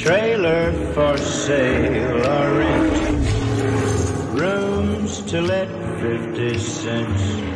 Trailer for sale or rent. Rooms to let 50 cents.